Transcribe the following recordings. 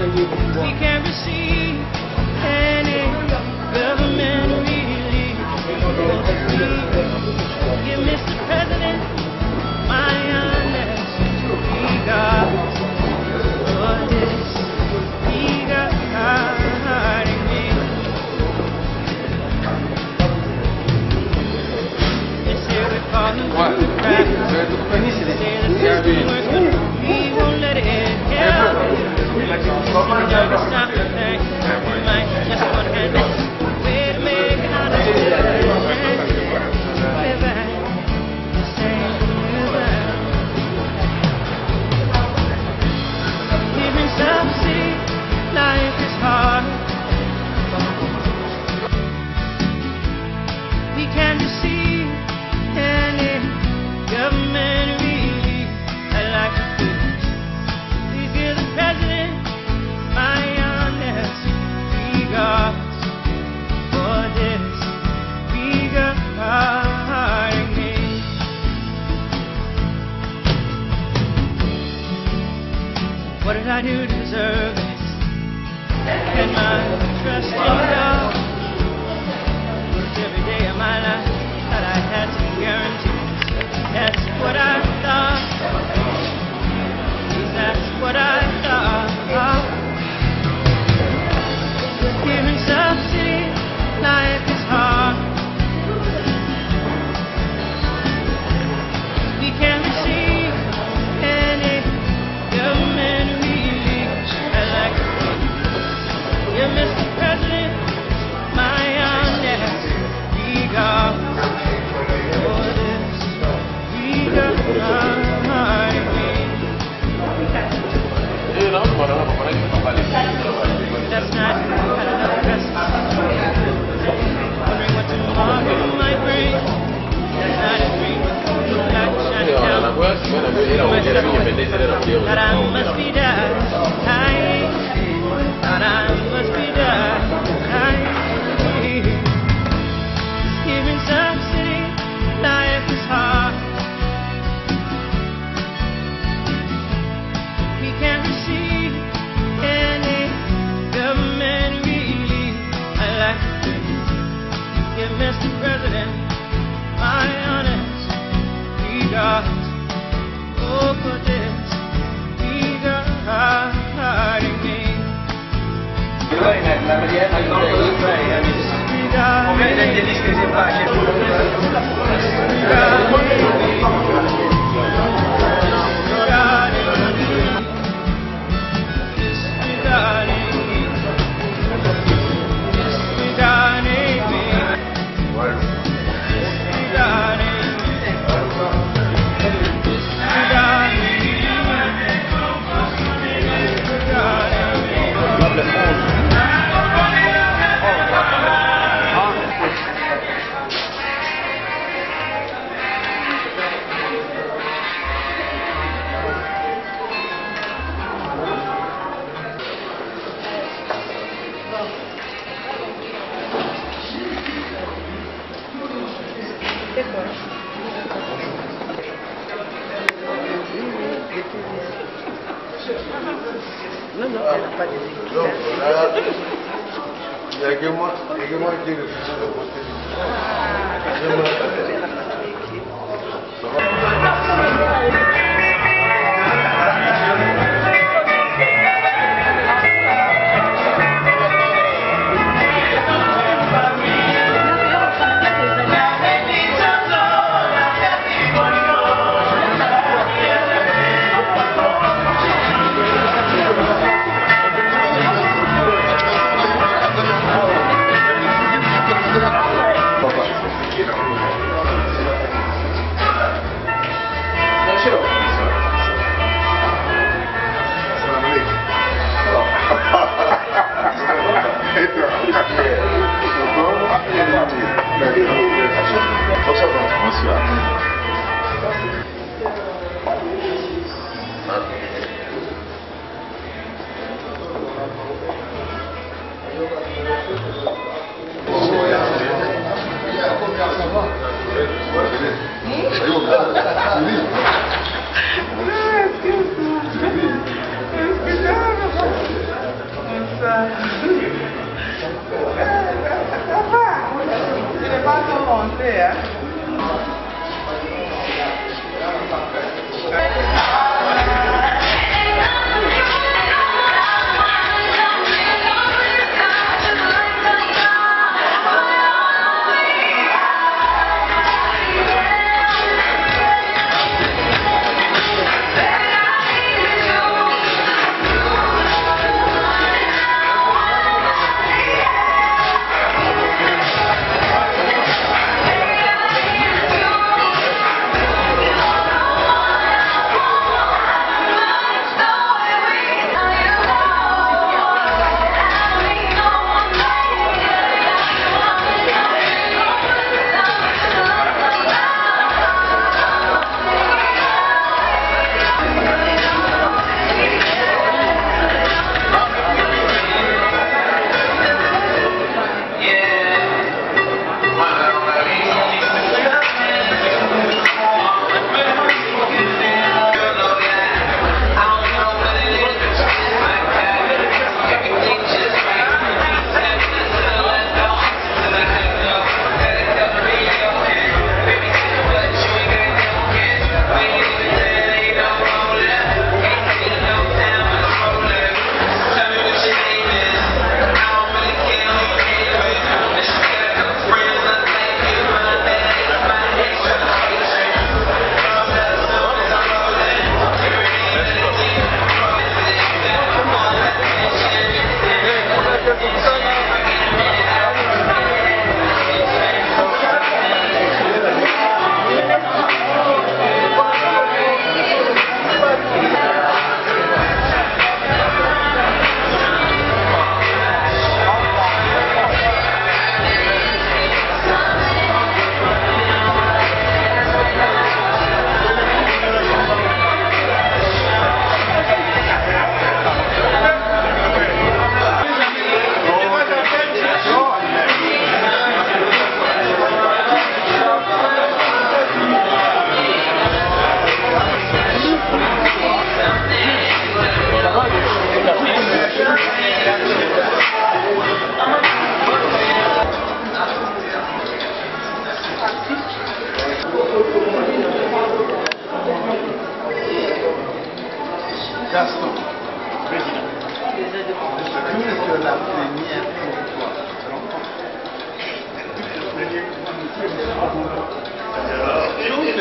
Thank you.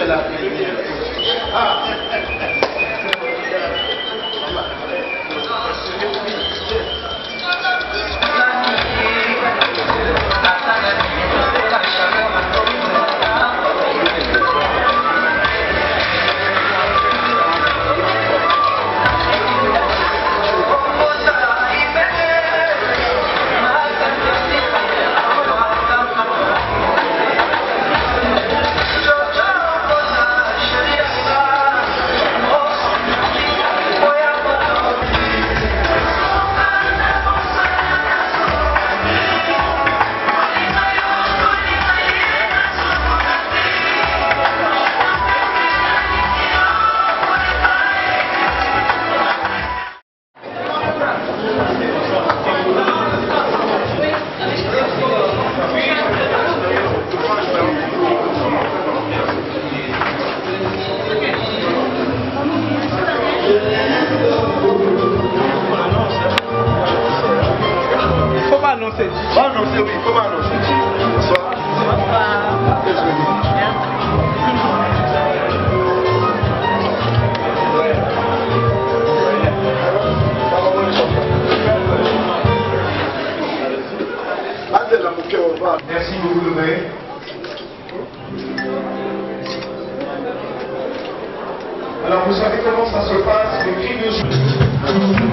that. Joie. La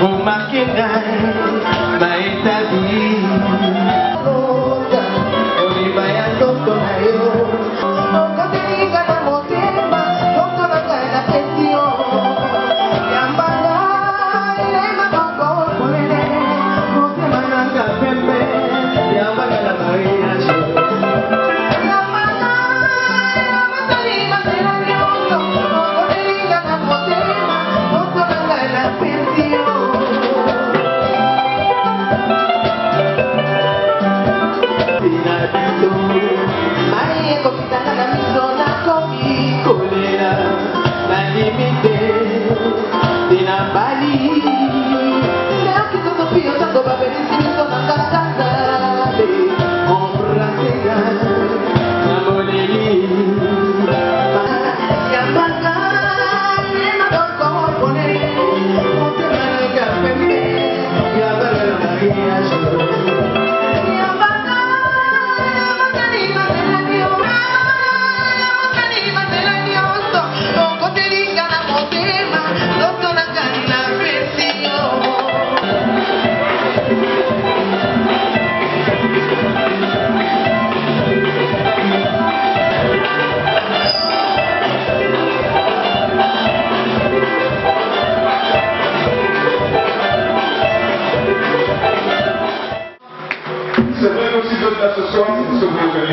Remarquez-la, ma établie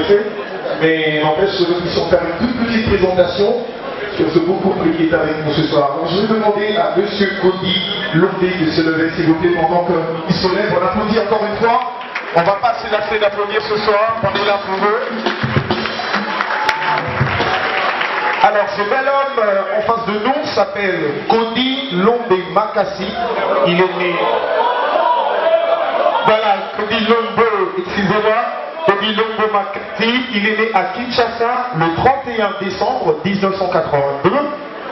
connaissez, mais n'empêche, nous puissions faire une toute petite présentation sur ce beau couple qui est avec nous ce soir. Donc je vais demander à Monsieur Cody Londé de se lever, s'il vous plaît, pendant qu'il se lève. On applaudit encore une fois. On va pas se lasser d'applaudir ce soir, on est là pour eux. Alors, ce bel homme en face de nous s'appelle Cody Lombe Makassi. Il est né. Voilà, Cody Lombo, excusez-moi. Cody Lombo Makassi. Il est né à Kinshasa le 31 décembre 1982.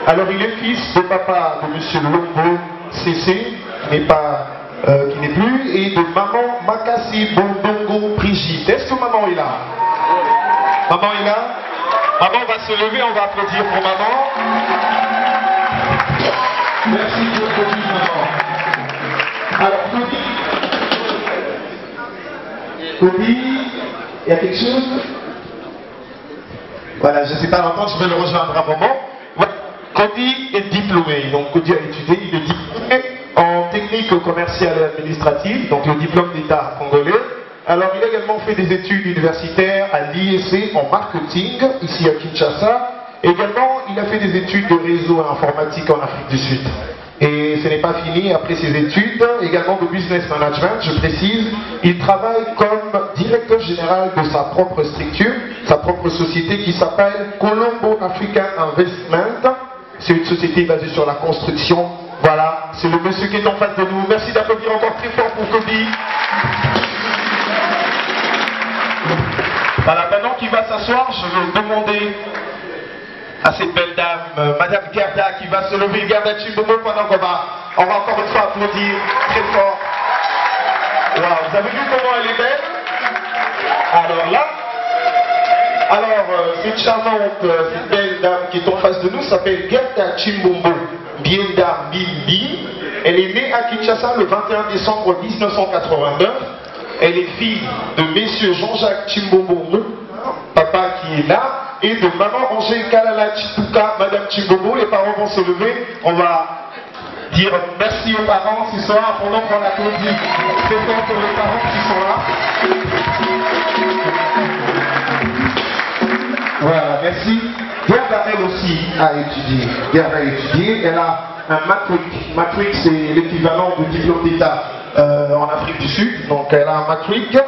Alors, il est fils de papa de monsieur Lombo CC, qui n'est pas. euh, qui n'est plus, et de maman Makassi Bondongo Brigitte. Est-ce que maman est là? Maman est là? Maman va se lever, on va applaudir pour maman. Merci pour Cody, maman. Alors, Cody. Cody, il y a quelque chose Voilà, je ne sais pas l'entendre, je vais le rejoindre un moment. Cody est diplômé, donc Cody a étudié, il est diplômé en technique commerciale et administrative, donc le diplôme d'État congolais. Alors, il a également fait des études universitaires à l'IEC en marketing, ici à Kinshasa. Également, il a fait des études de réseau informatique en Afrique du Sud. Et ce n'est pas fini, après ses études, également de business management, je précise, il travaille comme directeur général de sa propre structure, sa propre société qui s'appelle Colombo African Investment. C'est une société basée sur la construction. Voilà, c'est le monsieur qui est en face de nous. Merci d'applaudir encore très fort pour Kobi. Voilà, maintenant qu'il va s'asseoir, je vais demander à cette belle dame, Madame Gerda, qui va se lever. Gerda Chimbomo, pendant qu'on va, on va encore une fois applaudir très fort. Voilà, vous avez vu comment elle est belle? Alors là, alors euh, cette charmante, euh, cette belle dame qui est en face de nous s'appelle Gerda Chimbombo Bienda Bimbi. Elle est née à Kinshasa le 21 décembre 1989. Elle est fille de messieurs Jean-Jacques Chimbombo, papa qui est là, et de maman Angèle Kalala Chituka, Madame Chimbobo. Les parents vont se lever. On va dire merci aux parents ce soir pendant qu'on applaudit fort pour les parents qui sont là. Voilà, merci. Gerda, elle aussi, a étudié. Gerda a étudié. Elle a un matric. Matric, c'est l'équivalent du diplôme d'État euh, en Afrique du Sud. Donc, elle a un matric.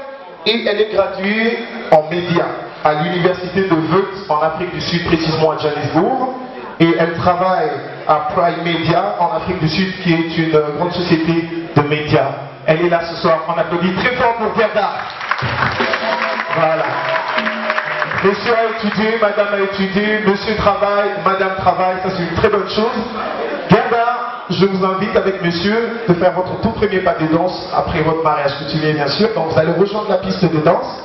Et elle est graduée en médias à l'université de Wits en Afrique du Sud, précisément à Johannesburg. Et elle travaille à Prime Media en Afrique du Sud, qui est une grande société de médias. Elle est là ce soir. On applaudit très fort pour Gerda. Voilà. Monsieur a étudié, madame a étudié, monsieur travaille, madame travaille, ça c'est une très bonne chose. Gerda, je vous invite avec monsieur de faire votre tout premier pas de danse après votre mariage coutumier bien sûr. Donc vous allez rejoindre la piste de danse.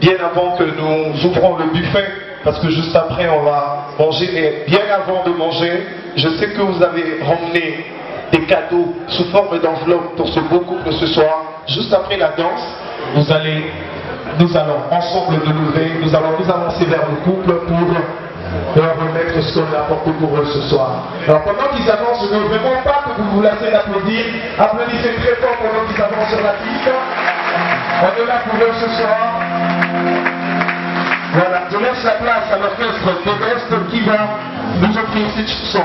Bien avant que nous ouvrons le buffet, parce que juste après on va manger, mais bien avant de manger, je sais que vous avez ramené des cadeaux sous forme d'enveloppe pour ce beau couple ce soir. Juste après la danse, vous allez nous allons ensemble nous lever, nous allons nous avancer vers le couple pour leur remettre ce qu'on a apporté pour eux ce soir. Alors pendant qu'ils avancent, je ne veux pas que vous vous lassez d'applaudir. Applaudissez très fort pendant qu'ils avancent sur la piste. On est là pour eux ce soir. Voilà, je laisse la place à l'orchestre d'Est qui va nous offrir cette chanson.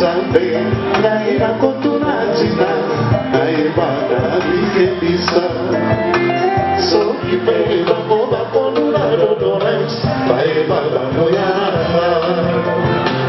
Zande, naira kotuna jina, naeba na bikelisa. Soki pe bako bakonuna dodores, baeba na noyara.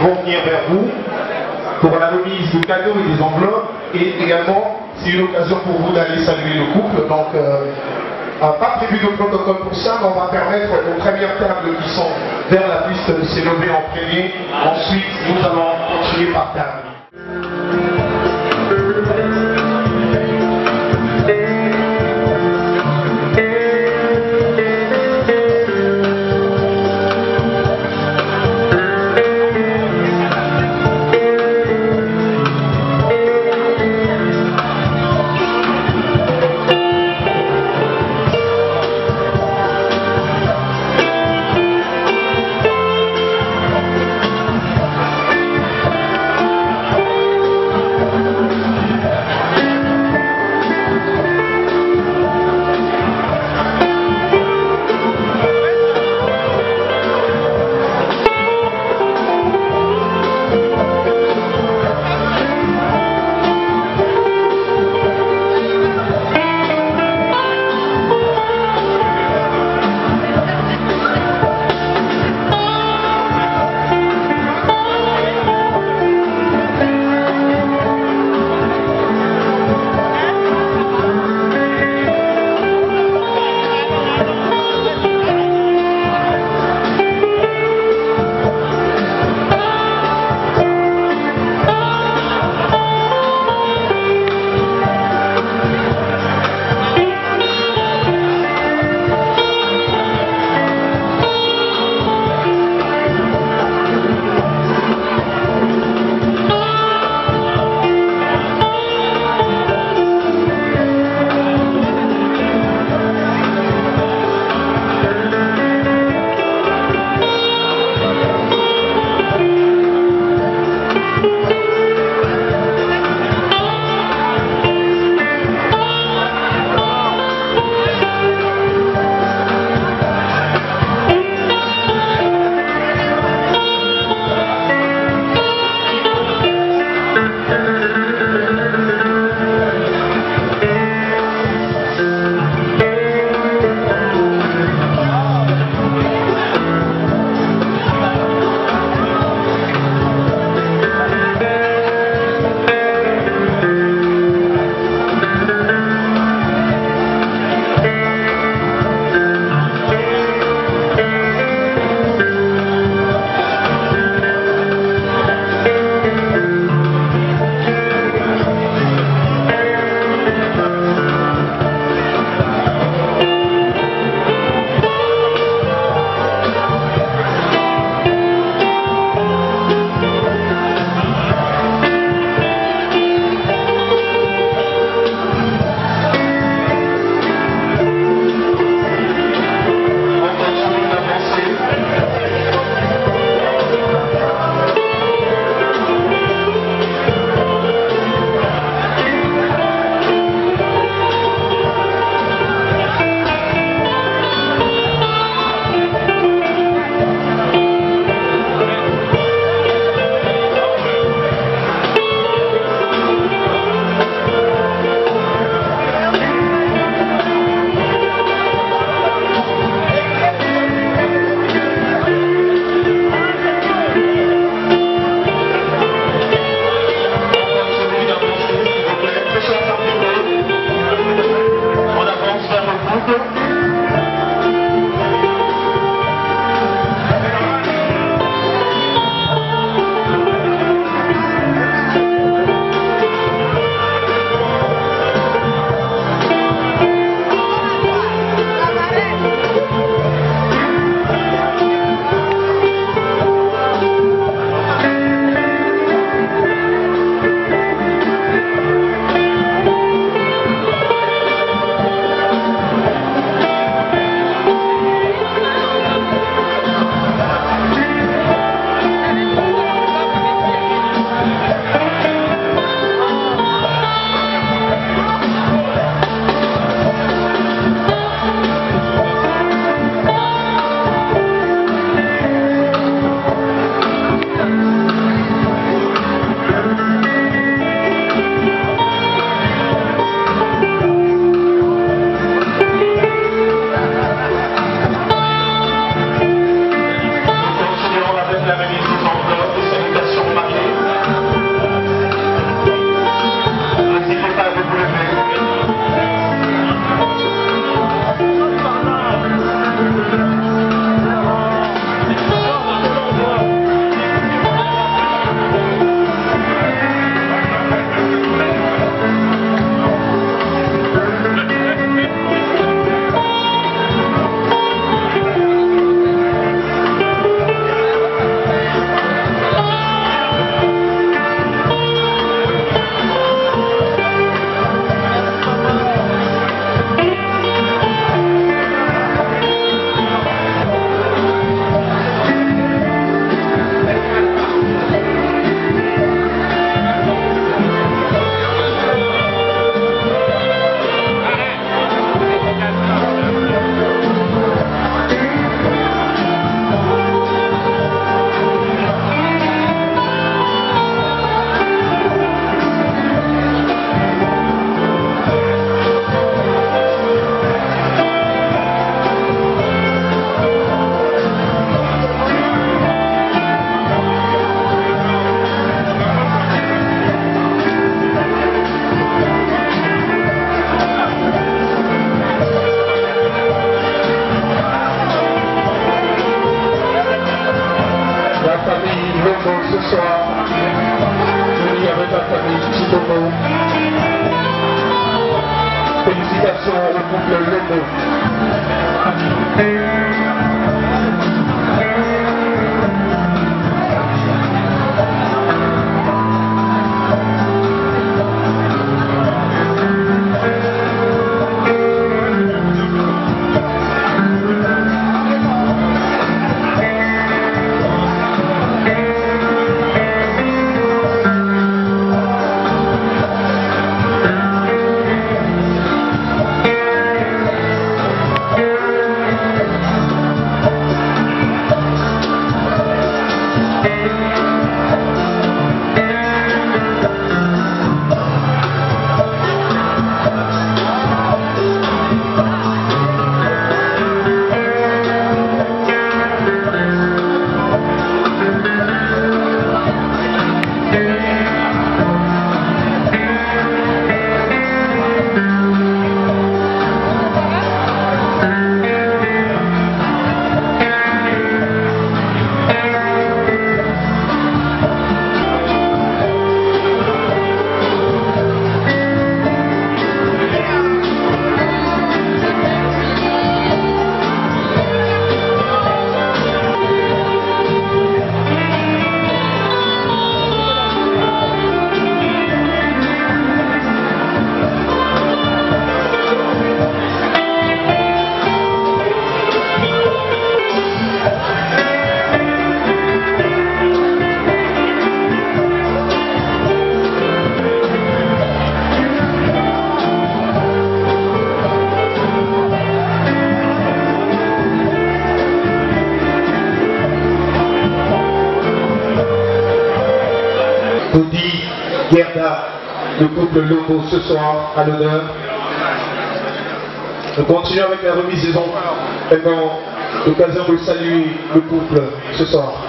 Vont venir vers vous pour la remise de cadeaux et des enveloppes. Et également, c'est une occasion pour vous d'aller saluer le couple. Donc, euh, pas prévu de protocole pour ça, mais on va permettre aux premières tables qui sont vers la piste de s'élever en premier. Ensuite, nous allons continuer par table. Audi Gerda, le couple Lobo ce soir à l'honneur. On continue avec la remise des dons. Maintenant, l'occasion de saluer le couple ce soir.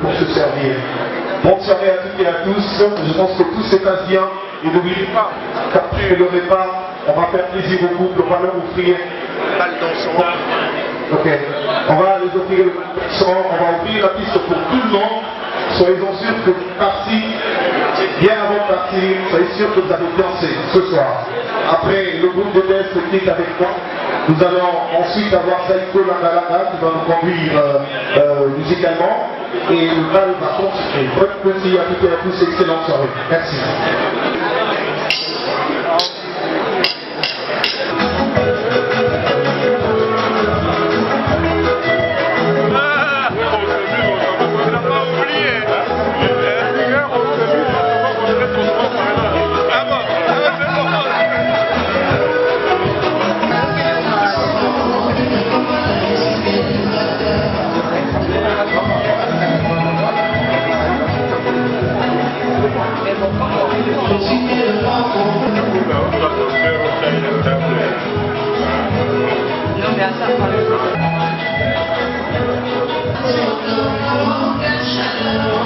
Pour se servir. Bonne soirée à toutes et à tous. Je pense que tout se passe bien. Et n'oubliez pas qu'après le repas, on va faire plaisir au couple. On va leur offrir. Ok. On va les offrir le on va ouvrir la piste pour tout le monde. Soyez-en sûrs que partie Bien avant de partir, soyez sûr que vous allez danser ce soir. Après, le groupe de danse qui est avec moi. Nous allons ensuite avoir Saïko Langalanga qui va nous conduire euh, euh, musicalement. Et le bal va continuer. Bonne plaisir à toutes et à tous. Excellente soirée. Merci. Thank you.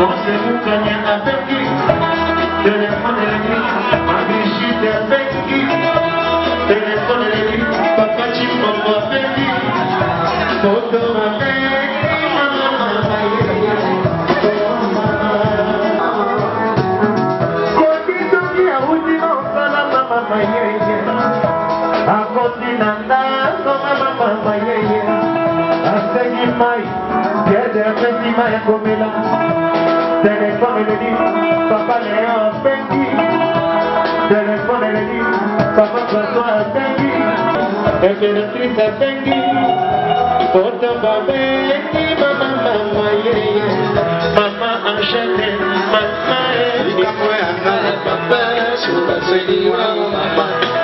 On s'est vu gagner avec qui Téléphone et l'ennemi, ma vie chute avec qui Téléphone et l'ennemi, papa tu m'en vas béni Photo avec akoti na ndakoma mapamba yeye. Asengi mai piede apesi mai akomela. béni, papa n'est un béni. De l'esprit est béni, papa François est béni. Impératrice est béni. Otomba béni, maman, maman, yeah, yeah. Maman enchaînée, maman est béni. Papa, papa, sur la série, maman.